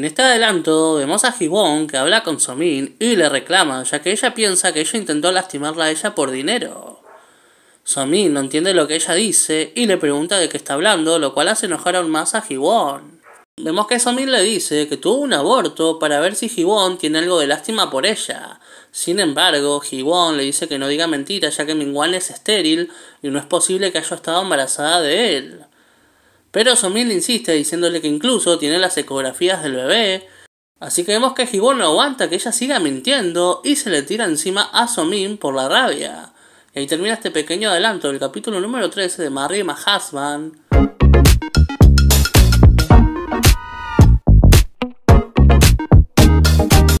En este adelanto vemos a Hibon que habla con Somin y le reclama, ya que ella piensa que ella intentó lastimarla a ella por dinero. Somin no entiende lo que ella dice y le pregunta de qué está hablando, lo cual hace enojar aún más a Hibon. Vemos que Somin le dice que tuvo un aborto para ver si Hibon tiene algo de lástima por ella. Sin embargo, Hibon le dice que no diga mentiras ya que Mingwan es estéril y no es posible que haya estado embarazada de él. Pero Somin le insiste diciéndole que incluso tiene las ecografías del bebé. Así que vemos que Hibon no aguanta que ella siga mintiendo y se le tira encima a Somin por la rabia. Y ahí termina este pequeño adelanto del capítulo número 13 de Marie Husband.